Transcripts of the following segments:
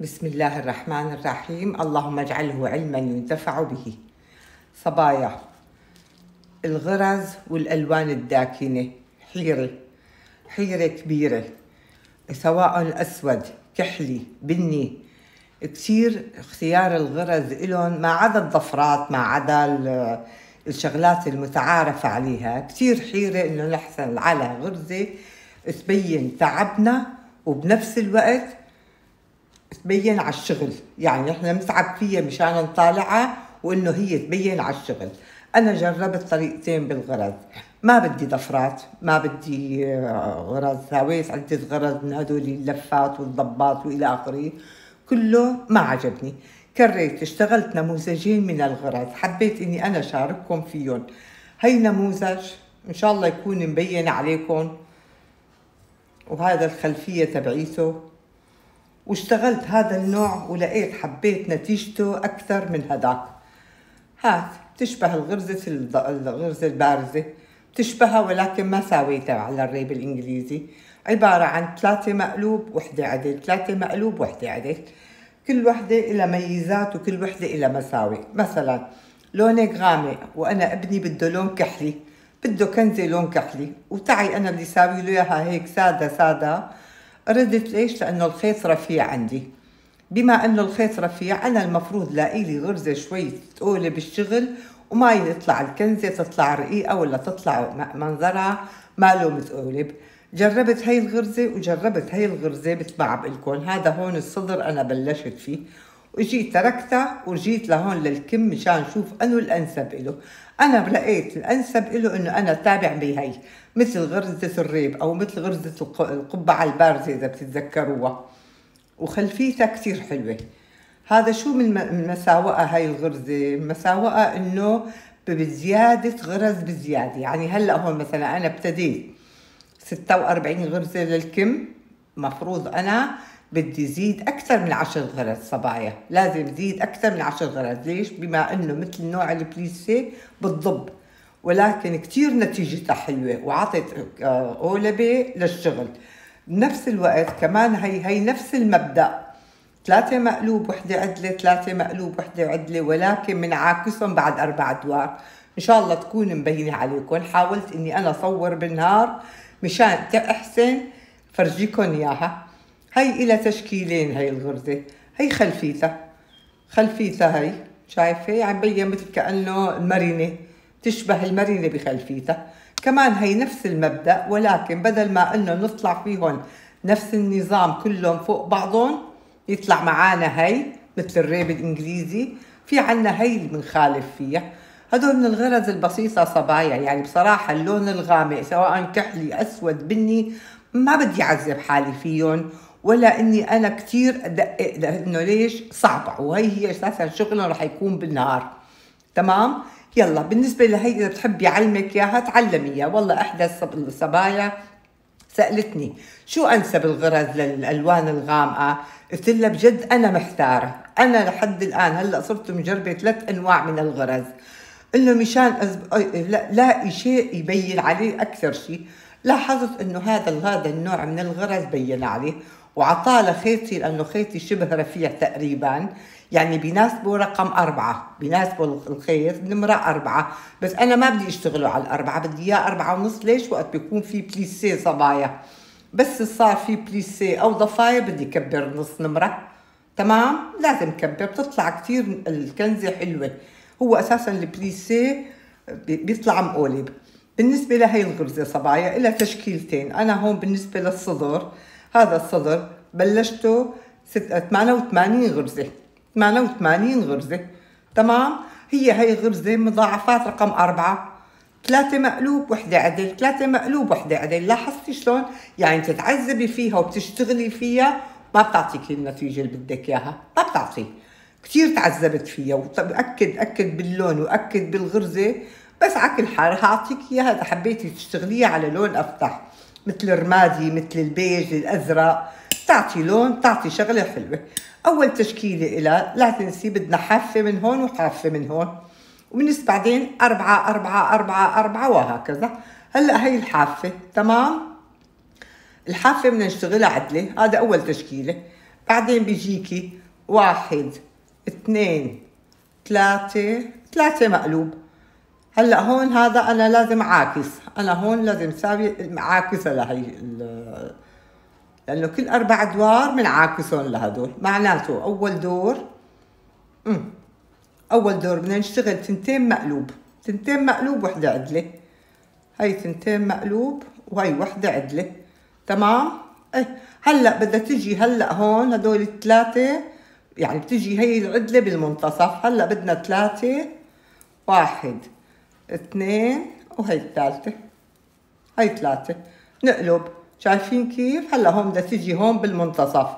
بسم الله الرحمن الرحيم. اللهم اجعله علما ينتفع به. صبايا الغرز والألوان الداكنة حيرة حيرة كبيرة سواء أسود كحلي بني كثير اختيار الغرز إلهم ما عدا الضفرات ما عدا الشغلات المتعارف عليها. كثير حيرة إنه نحصل على غرزة تبين تعبنا وبنفس الوقت تبين على الشغل. يعني إحنا بنتعب فيها مشان نطالعها وإنه هي تبين على الشغل. أنا جربت طريقتين بالغرز. ما بدي ضفرات ما بدي آه، غرز سويت عدة غرز من هدول اللفات والضبات وإلى آخره. كله ما عجبني. كريت اشتغلت نموذجين من الغرز. حبيت إني أنا شارككم فيهم. هي نموذج إن شاء الله يكون مبين عليكم. وهذا الخلفية تبعيته. واشتغلت هذا النوع ولقيت حبيت نتيجته أكثر من هذاك هات تشبه الغرزة الغرزة البارزة. بتشبهها ولكن ما ساويتها على الريب الإنجليزي. عبارة عن ثلاثة مقلوب وحدة عدل. ثلاثة مقلوب وحدة عدل. كل وحدة إلى ميزات وكل وحدة إلى مساوئ مثلا لونك غامق وأنا ابني بده لون كحلي. بده كنزة لون كحلي. وتعي أنا بدي ساوي له إياها هيك سادة سادة. ردت ليش؟ لأنه الخيط رفيع عندي. بما أنه الخيط رفيع أنا المفروض لاقي لي غرزة شوي تقولي بالشغل وما يطلع الكنزة تطلع رقيقة ولا تطلع منظرها ماله متقولب. جربت هاي الغرزة وجربت هاي الغرزة مثل ما عم هذا هون الصدر أنا بلشت فيه. وجيت تركتها وجيت لهون للكم مشان شوف أنو الأنسب له أنا لقيت الأنسب له انه أنا تابع بهي مثل غرزة الريب أو مثل غرزة القبعة البارزة إذا بتتذكروها. وخلفيتها كثير حلوة. هذا شو من مساوئها هاي الغرزة؟ مساوئها انه بزيادة غرز بزيادة. يعني هلأ هون مثلا أنا ابتديت 46 غرزة للكم مفروض أنا بدي زيد أكثر من عشر غرز صبايا. لازم زيد أكثر من عشر غرز. ليش؟ بما أنه مثل نوع البليسي بتضب ولكن كتير نتيجتها حلوة وعطت آه، أولبة للشغل. بنفس الوقت كمان هي هي نفس المبدأ. ثلاثة مقلوب وحدة عدلة ثلاثة مقلوب وحدة عدلة ولكن من عاكسهم بعد أربع أدوار. إن شاء الله تكون مبينة عليكم. حاولت إني أنا أصور بالنهار مشان أحسن فرجيكم إياها. هي إلى تشكيلين هي الغرزة. هي خلفيتها. خلفيتها هي شايفة؟ عم بين مثل كأنه المرينة تشبه المرينة بخلفيتها. كمان هي نفس المبدأ ولكن بدل ما إنه نطلع فيهم نفس النظام كلهم فوق بعضهم يطلع معانا هي مثل الريب الإنجليزي. في عنا هي اللي بنخالف فيها. هدول من الغرز البسيطة صبايا. يعني بصراحة اللون الغامق سواء كحلي أسود بني ما بدي أعذب حالي فيهم ولا إني أنا كثير ادقق لأنه ليش؟ صعبة. وهي هي أساسا شغلهم رح يكون بالنهار. تمام؟ يلا بالنسبة لهي إذا بتحبي علمك إياها تعلميها والله إحدى الصبايا سألتني شو أنسب الغرز للألوان الغامقة؟ قلت لها بجد أنا محتارة. أنا لحد الآن هلأ صرت مجربة ثلاث أنواع من الغرز. انه مشان أزب... لاقي شيء يبين عليه أكثر شيء. لاحظت إنه هذا هذا النوع من الغرز بين عليه. وعطاه لخيطي لأنه خيطي شبه رفيع تقريبا. يعني بيناسبه رقم أربعة بيناسبه الخيط نمرة أربعة. بس أنا ما بدي أشتغله على الأربعة بدي إياه أربعة ونص. ليش؟ وقت بيكون في بليسيه صبايا. بس صار في بليسيه أو ضفاية بدي كبر نص نمرة. تمام؟ لازم كبر بتطلع كتير الكنزة حلوة. هو أساسا البليسيه بيطلع مقولب. بالنسبة لهي الغرزة صبايا إلى تشكيلتين. أنا هون بالنسبة للصدر. هذا الصدر بلشته 88 غرزة. 88 غرزة. تمام؟ هي هي غرزة مضاعفات رقم أربعة. ثلاثة مقلوب وحدة عدل. ثلاثة مقلوب وحدة عدل. لاحظتي شلون؟ يعني تتعذبي فيها وبتشتغلي فيها. ما بتعطيك النتيجة اللي بدك إياها. ما بتعطي. كثير تعذبت فيها. وأكد أكد باللون وأكد بالغرزة. بس على كل حال هعطيك إياها إذا حبيتي تشتغليها على لون أفتح مثل الرمادي مثل البيج الأزرق. تعطي لون تعطي شغلة حلوة. أول تشكيلة إلى لا تنسي بدنا حافة من هون وحافة من هون. وبنس بعدين أربعة أربعة أربعة أربعة وهكذا. هلأ هي الحافة. تمام؟ الحافة بدنا نشتغلها عدلة. هذا أول تشكيلة. بعدين بيجيكي واحد اثنين ثلاثة. ثلاثة مقلوب. هلا هون هذا أنا لازم عاكس. أنا هون لازم ساوي عاكسة لهي لأنه كل أربع أدوار بنعاكسهم لهدول. معناته أول دور أول دور بدنا نشتغل تنتين مقلوب. تنتين مقلوب وحدة عدلة. هاي تنتين مقلوب وهي وحدة عدلة. تمام؟ إيه. هلا بدها تجي هلا هون هدول الثلاثة يعني بتجي هي العدلة بالمنتصف. هلا بدنا ثلاثة واحد. اثنين وهي الثالثه هي ثلاثة. نقلب. شايفين كيف؟ هلا هون بدها تجي هون بالمنتصف.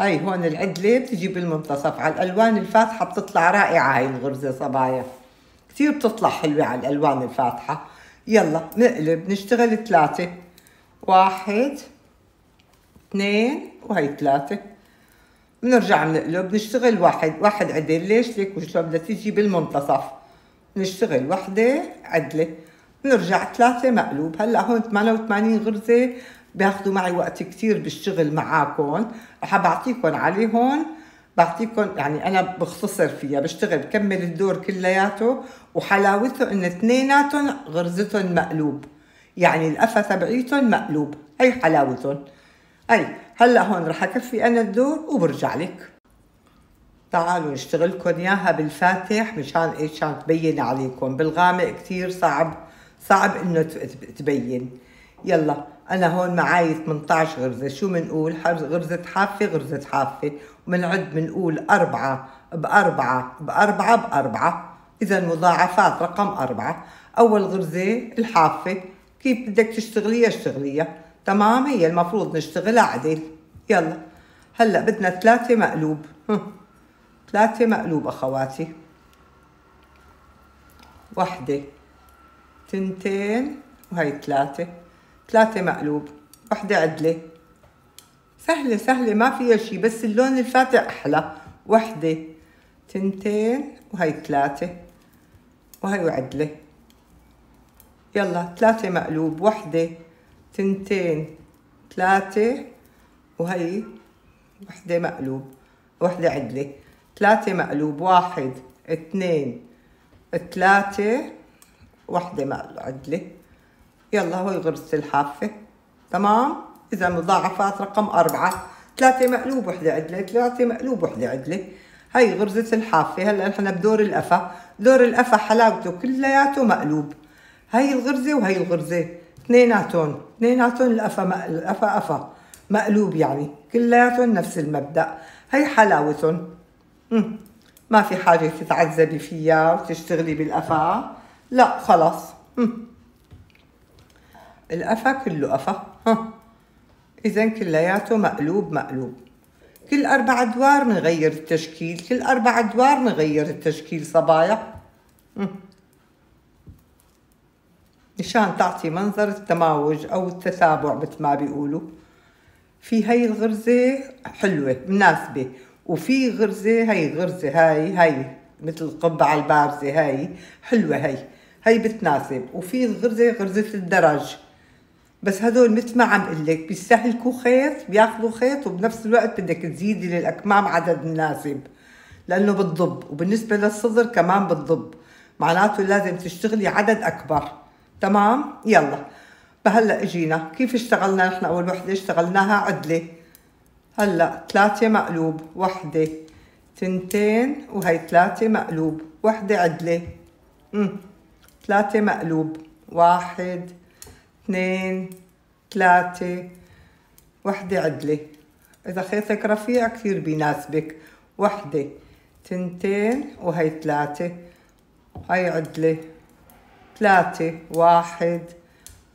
هاي هون العدلة بتجي بالمنتصف. على الألوان الفاتحة بتطلع رائعة هاي الغرزة صبايا. كتير بتطلع حلوة على الألوان الفاتحة. يلا نقلب. نشتغل ثلاثة. واحد اثنين وهي ثلاثة. بنرجع بنقلب نشتغل واحد. واحد عدل. ليش؟ ليك وشلون بدها تيجي بالمنتصف. نشتغل وحدة عدلة. نرجع ثلاثة مقلوب. هلأ هون 88 غرزة بياخذوا معي وقت كثير بالشغل معاكم رح بعطيكم عليهم بعطيكم يعني أنا بختصر فيها. بشتغل بكمل الدور كلياته. وحلاوته إن اثنيناتهم غرزتهم مقلوب. يعني القفا تبعيتهم مقلوب. هي حلاوتهم أي هلأ هون رح أكفي أنا الدور وبرجع لك. تعالوا نشتغلكم إياها بالفاتح مشان إيش؟ تبين عليكم. بالغامق كثير صعب صعب إنه تبين. يلا أنا هون معي 18 غرزة. شو بنقول غرزة حافة غرزة حافة. وبنعد بنقول أربعة بأربعة بأربعة بأربعة. إذا مضاعفات رقم أربعة. أول غرزة الحافة. كيف بدك تشتغليها؟ اشتغليها. تمام هي المفروض نشتغلها عدل. يلا هلأ بدنا ثلاثة مقلوب. ثلاثة مقلوب أخواتي. وحدة تنتين وهي ثلاثة. ثلاثة مقلوب وحدة عدلة. سهلة سهلة ما فيها شي بس اللون الفاتح أحلى. وحدة تنتين وهي ثلاثة. وهي عدلة. يلا ثلاثة مقلوب وحدة تنتين ثلاثة وهي وحدة مقلوب وحدة عدلة. ثلاثة مقلوب واحد اثنين ثلاثة وحدة عدلة. يلا هو غرزة الحافة. تمام؟ إذا مضاعفات رقم أربعة. ثلاثة مقلوب وحدة عدلة. ثلاثة مقلوب وحدة عدلة. هاي غرزة الحافة. هلا نحن بدور القفا دور القفا حلاوته كلياته مقلوب. هاي الغرزة وهي الغرزة. اثنيناتهم. اثنيناتهم القفا القفا قفا مقلوب يعني. كلياتهم نفس المبدأ. هي حلاوتهم. ما في حاجة تتعذبي فيها وتشتغلي بالقفا لا خلاص. القفا كله قفا إذا كلياته مقلوب مقلوب. كل أربع أدوار بنغير التشكيل. كل أربع أدوار بنغير التشكيل صبايا. مشان تعطي منظر التماوج أو التتابع مثل ما بيقولوا. في هاي الغرزة حلوة مناسبة. وفي غرزة هاي غرزة هاي هاي مثل القبعة البارزة هاي حلوة هاي هاي بتناسب. وفي غرزة غرزة الدرج. بس هدول مثل ما عم قلك لك بيستهلكوا خيط بياخذوا خيط وبنفس الوقت بدك تزيدي للأكمام عدد مناسب لأنه بتضب. وبالنسبة للصدر كمان بتضب. معناته لازم تشتغلي عدد أكبر. تمام؟ يلا. فهلا إجينا. كيف اشتغلنا؟ نحن أول وحدة اشتغلناها عدلة. هلأ ثلاثة مقلوب وحدة. تنتين وهي ثلاثة مقلوب وحدة عدلة. امم ثلاثة مقلوب واحد اثنين ثلاثة وحدة عدلة. إذا خيطك رفيع كثير بيناسبك. وحدة. تنتين وهي ثلاثة. هاي عدلة. ثلاثة واحد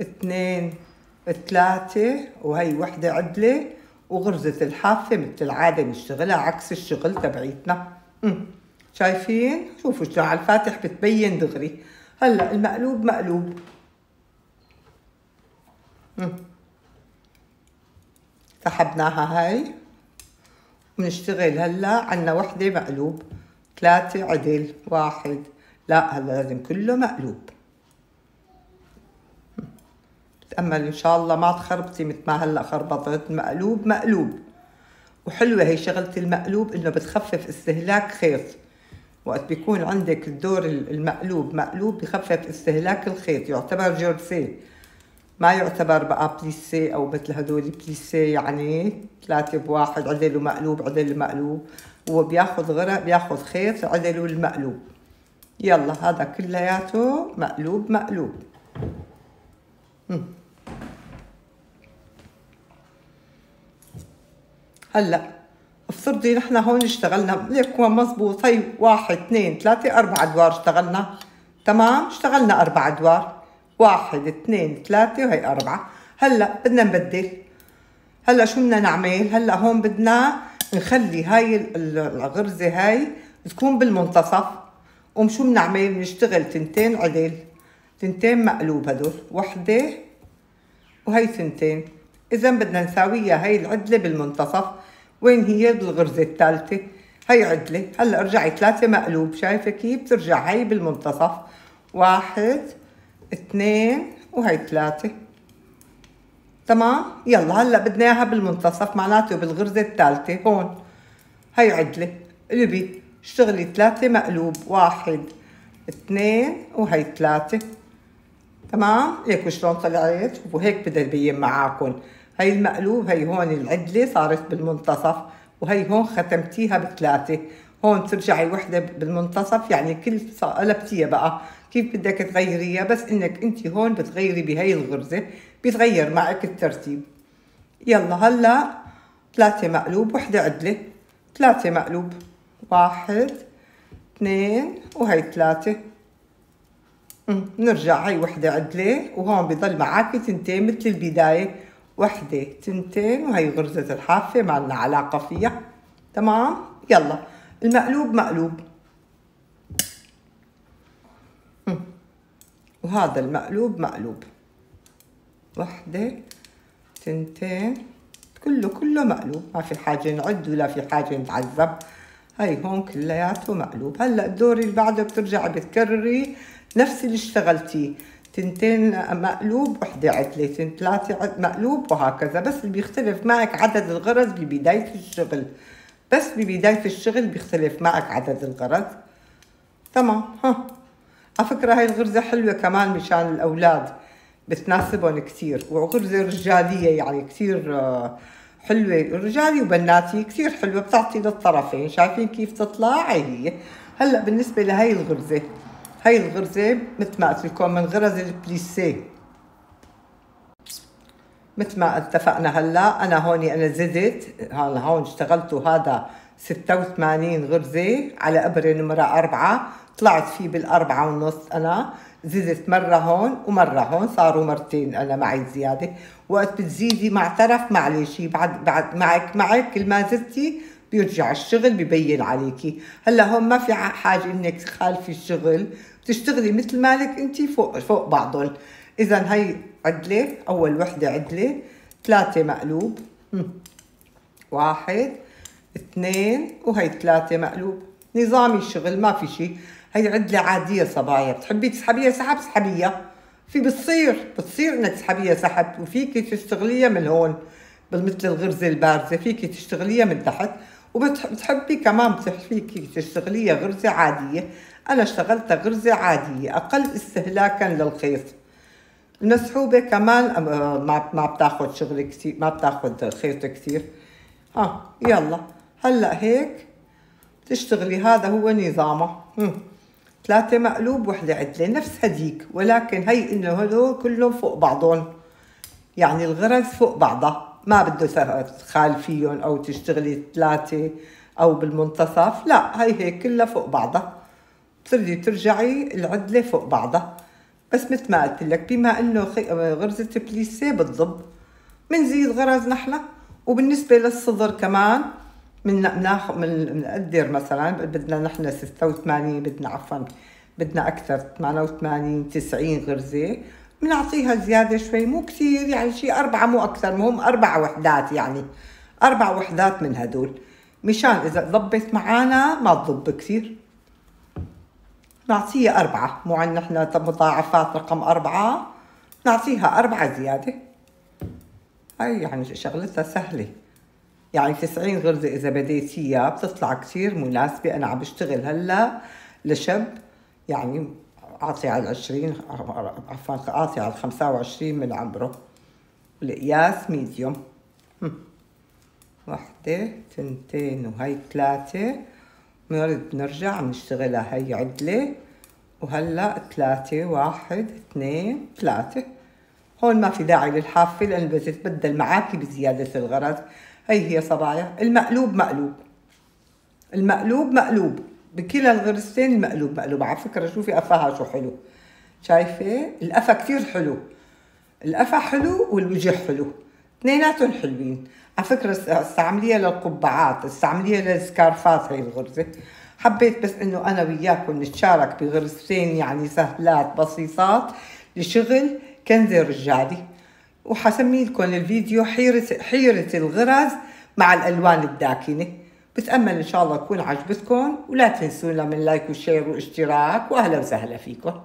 اثنين ثلاثة وهي وحدة عدلة. وغرزة الحافة مثل العادة بنشتغلها عكس الشغل تبعيتنا. شايفين؟ شوفوا على الفاتح بتبين دغري. هلأ المقلوب مقلوب. سحبناها هاي. بنشتغل هلأ عنا وحدة مقلوب. ثلاثة عدل واحد. لا هلأ لازم كله مقلوب. تأمل إن شاء الله. ما تخربطي مثل ما هلأ خربطت. مقلوب مقلوب. وحلوة هي شغلة المقلوب إنه بتخفف استهلاك خيط. وقت بيكون عندك الدور المقلوب مقلوب بخفف استهلاك الخيط. يعتبر جورسي ما يعتبر بقى بليسي أو مثل هدول بليسي يعني ثلاثة بواحد عدل ومقلوب عدل ومقلوب. هو بياخذ غرق بياخذ خيط عدل المقلوب يلا هذا كلياته مقلوب مقلوب. هلا افترضي نحن هون اشتغلنا هو مزبوط هي واحد اثنين ثلاثة أربع أدوار اشتغلنا. تمام؟ اشتغلنا أربع أدوار واحد اثنين ثلاثة وهي أربعة. هلا بدنا نبدل. هلا شو بدنا نعمل؟ هلا هون بدنا نخلي هاي الغرزة هاي تكون بالمنتصف. وشو بنعمل؟ بنشتغل تنتين عدل. تنتين مقلوب هدول وحدة وهي تنتين. إذا بدنا نساويها هاي العدلة بالمنتصف. وين هي بالغرزة الثالثة؟ هي عدلة. هلأ ارجعي ثلاثة مقلوب شايفة كيف بترجع هاي بالمنتصف. واحد اثنين وهي ثلاثة. تمام؟ يلا هلأ بدنا إياها بالمنتصف معناته بالغرزة الثالثة هون. هي عدلة. قلبي اشتغلي ثلاثة مقلوب واحد اثنين وهي ثلاثة. تمام؟ هيك شلون طلعت؟ وهيك بدي أبين معاكم هي المقلوب هي هون العدلة صارت بالمنتصف وهي هون ختمتيها بثلاثة. هون ترجعي وحدة بالمنتصف يعني كل قلبتيها بقى. كيف بدك تغيريها؟ بس إنك أنت هون بتغيري بهي الغرزة بيتغير معك الترتيب. يلا هلأ ثلاثة مقلوب وحدة عدلة. ثلاثة مقلوب. واحد اثنين وهي ثلاثة. نرجع هي وحدة عدلة وهون بضل معك تنتين مثل البداية. وحدة تنتين وهي غرزة الحافة ما لنا علاقة فيها. تمام؟ يلا. المقلوب مقلوب. وهذا المقلوب مقلوب. وحدة تنتين. كله كله مقلوب. ما في حاجة نعد ولا في حاجة نتعذب. هاي هون كلياته مقلوب. هلأ الدور اللي بعده بترجعي بتكرري نفس اللي اشتغلتيه. تنتين مقلوب وحدة عدلة ثلاثة مقلوب وهكذا. بس اللي بيختلف معك عدد الغرز ببداية الشغل. بس ببداية الشغل بيختلف معك عدد الغرز. تمام ها. على فكرة هاي الغرزة حلوة كمان مشان الأولاد بتناسبهم كثير. وغرزة رجالية يعني كثير آه، حلوة. رجالي وبناتي كثير حلوة بتعطي للطرفين. شايفين كيف تطلع؟ هي. هلأ بالنسبة لهي الغرزة هاي الغرزة مثل ما قلت لكم من غرز البليسيه مثل ما اتفقنا هلا أنا هون أنا زدت هلا هون اشتغلتوا هذا 86 غرزة على ابرة نمرة أربعة. طلعت فيه بالأربعة ونص أنا. زدت مرة هون ومرة هون صاروا مرتين أنا معي زيادة. وقت بتزيدي مع طرف معلش بعد بعد معك معك كل ما زدتي بيرجع الشغل ببين عليكي. هلا هون ما في حاجة إنك تخالفي الشغل. بتشتغلي مثل مالك أنت فوق فوق بعضهم. إذا هي عدلة أول وحدة عدلة. ثلاثة مقلوب. واحد اثنين وهي ثلاثة مقلوب. نظامي الشغل ما في شيء هي عدلة عادية صبايا. بتحبي تسحبيها سحب؟ اسحبيها في بتصير بتصير إنك تسحبيها سحب وفيك تشتغليها من هون. مثل الغرزة البارزة فيك تشتغليها من تحت. وبتحبي كمان فيك تشتغليها غرزة عادية. أنا اشتغلتها غرزة عادية أقل استهلاكا للخيط. المسحوبة كمان ما ما بتاخد شغل كثير ما بتاخد خيط كثير. ها يلا. هلأ هيك تشتغلي هذا هو نظامه. ثلاثة مقلوب وحدة عدلة نفس هديك. ولكن هي إنه هدول كلهم فوق بعضهم. يعني الغرز فوق بعضها. ما بده تخالفيهم أو تشتغلي ثلاثة أو بالمنتصف. لا هي هيك كلها فوق بعضها. بترجي ترجعي العدلة فوق بعضها. بس مثل ما قلت لك بما إنه غرزة بليسيه بتضب بنزيد غرز نحلة وبالنسبة للصدر كمان من ناخذ من نقدر مثلا بدنا نحن 86 بدنا عفوا بدنا أكثر 88 90 غرزة. بنعطيها زيادة شوي مو كثير يعني شيء أربعة مو أكثر مهم أربع وحدات يعني أربع وحدات من هدول. مشان إذا ضبت معانا ما تضب كثير. نعطيها أربعة مو عندنا نحن مضاعفات رقم أربعة نعطيها أربعة زيادة. هاي يعني شغلتها سهلة. يعني 90 غرزة إذا بديتيها بتطلع كتير مناسبة أنا عم بشتغل هلأ لشب يعني أعطي على العشرين عفوا أعطي على الخمسة وعشرين من عمره. القياس ميديوم. واحدة تنتين وهي ثلاثة. بنرد بنرجع نشتغلها هي عدلة. وهلأ ثلاثة واحد اثنين ثلاثة. هون ما في داعي للحافة لأن بتتبدل معاكي بزيادة الغرز هي هي صبايا. المقلوب مقلوب. المقلوب مقلوب. بكلا الغرزتين المقلوب مقلوب. على فكرة شوفي قفاها شو حلو. شايفة؟ القفا كثير حلو. القفا حلو والوجه حلو. اثنيناتهم حلوين. على فكرة استعمليها للقبعات استعمليها للسكارفات هي الغرزة. حبيت بس إنه أنا وياكم نتشارك بغرزتين يعني سهلات بسيطات لشغل كنزة رجالي. وحسمي لكم الفيديو حيرة حيرة الغرز مع الألوان الداكنة. بتأمل إن شاء الله تكون عجبتكم ولا تنسونا من like و share واشتراك واهلا وسهلا فيكم.